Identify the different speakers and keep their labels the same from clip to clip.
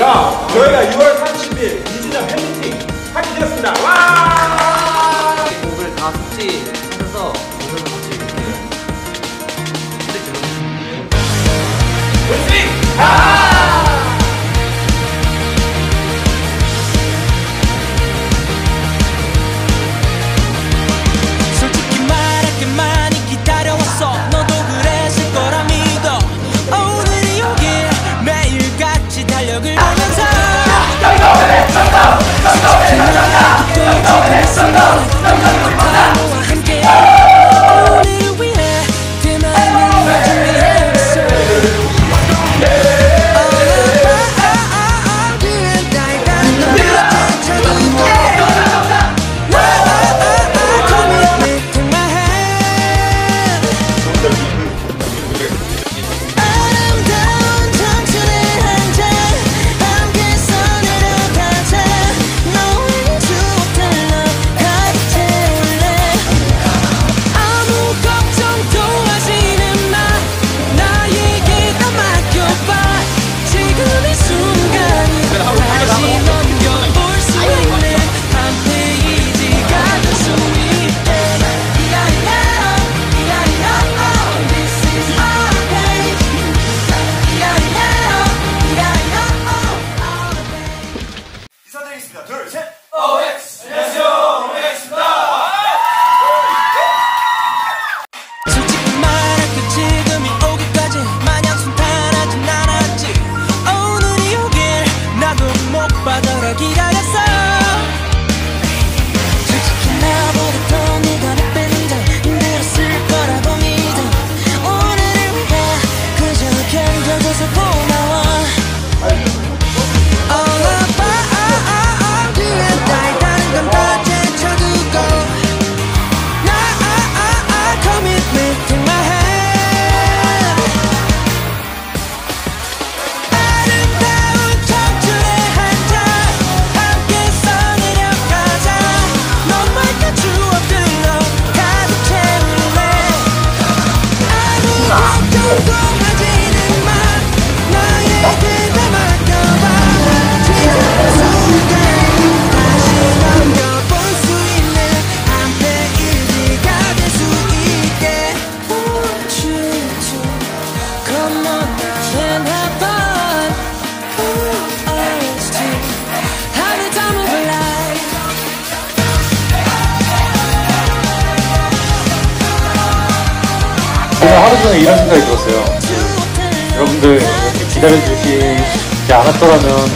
Speaker 1: 자, 저희가 6월 30일 이진영 팬미팅 하게 되었습니다. 와!
Speaker 2: 곡을 다 숙지하면서 곡을 같이 이렇게
Speaker 3: 흔들기 활력을 보면서 넌 너무 내 넌 너무 내 넌 너무 내 기다
Speaker 4: 오늘 하루 종일 이런 생각이 들었어요. 여러분들 이렇게 기다려주시지 않았더라면 오늘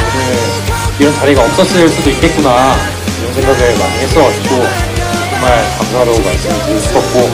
Speaker 4: 이런 자리가 없었을 수도 있겠구나 이런 생각을 많이 했어가지고 정말 감사하다고 말씀을 드리고 싶었고